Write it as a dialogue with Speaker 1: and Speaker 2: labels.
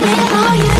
Speaker 1: Where are you?